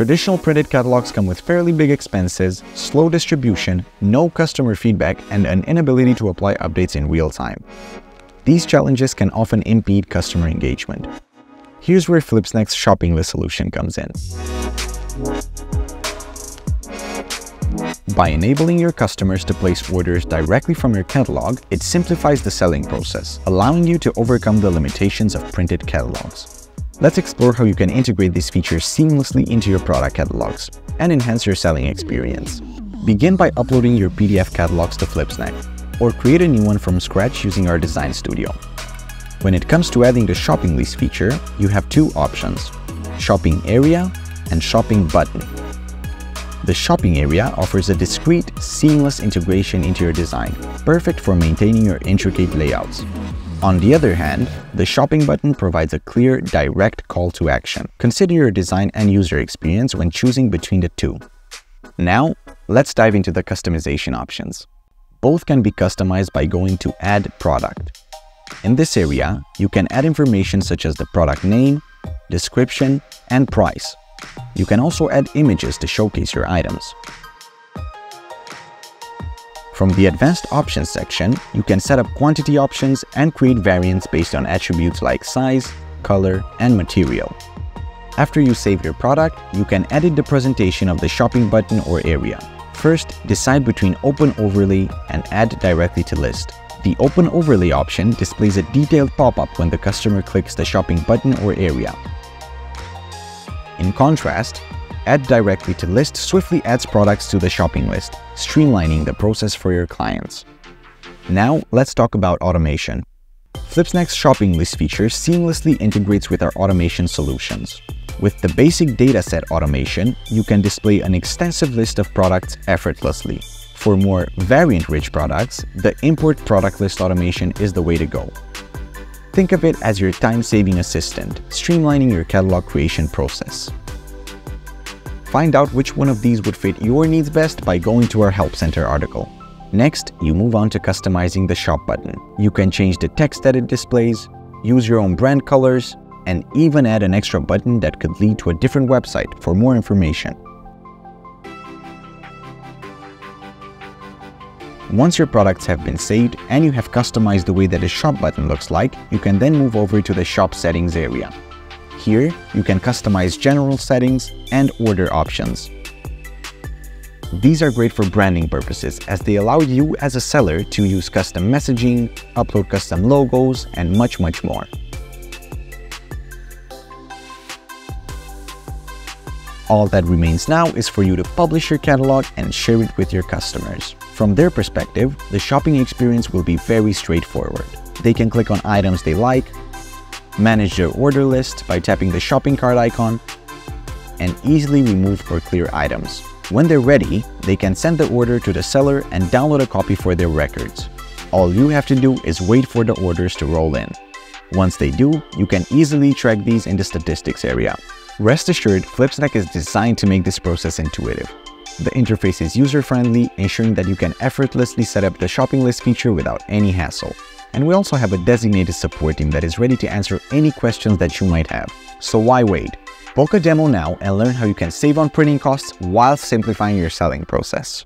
Traditional printed catalogs come with fairly big expenses, slow distribution, no customer feedback, and an inability to apply updates in real time. These challenges can often impede customer engagement. Here's where Flipsnack's shopping list solution comes in. By enabling your customers to place orders directly from your catalog, it simplifies the selling process, allowing you to overcome the limitations of printed catalogs. Let's explore how you can integrate these features seamlessly into your product catalogs and enhance your selling experience. Begin by uploading your PDF catalogs to Flipsnack, or create a new one from scratch using our design studio. When it comes to adding the shopping list feature, you have two options, shopping area and shopping button. The shopping area offers a discrete, seamless integration into your design, perfect for maintaining your intricate layouts. On the other hand, the shopping button provides a clear, direct call to action. Consider your design and user experience when choosing between the two. Now, let's dive into the customization options. Both can be customized by going to Add Product. In this area, you can add information such as the product name, description, and price. You can also add images to showcase your items. From the Advanced Options section, you can set up quantity options and create variants based on attributes like size, color, and material. After you save your product, you can edit the presentation of the shopping button or area. First, decide between Open Overlay and Add Directly to List. The Open Overlay option displays a detailed pop-up when the customer clicks the shopping button or area. In contrast, Add Directly to List swiftly adds products to the shopping list, streamlining the process for your clients. Now, let's talk about automation. Flipsnack's shopping list feature seamlessly integrates with our automation solutions. With the basic dataset automation, you can display an extensive list of products effortlessly. For more variant-rich products, the import product list automation is the way to go. Think of it as your time-saving assistant, streamlining your catalog creation process. Find out which one of these would fit your needs best by going to our Help Center article. Next, you move on to customizing the shop button. You can change the text that it displays, use your own brand colors, and even add an extra button that could lead to a different website for more information. Once your products have been saved and you have customized the way that a shop button looks like, you can then move over to the shop settings area. Here, you can customize general settings and order options. These are great for branding purposes as they allow you as a seller to use custom messaging, upload custom logos, and much much more. All that remains now is for you to publish your catalog and share it with your customers. From their perspective, the shopping experience will be very straightforward. They can click on items they like, manage their order list by tapping the shopping cart icon, and easily remove or clear items. When they're ready, they can send the order to the seller and download a copy for their records. All you have to do is wait for the orders to roll in. Once they do, you can easily track these in the statistics area. Rest assured, Flipsnack is designed to make this process intuitive. The interface is user-friendly, ensuring that you can effortlessly set up the shopping list feature without any hassle. And we also have a designated support team that is ready to answer any questions that you might have. So why wait? Book a demo now and learn how you can save on printing costs while simplifying your selling process.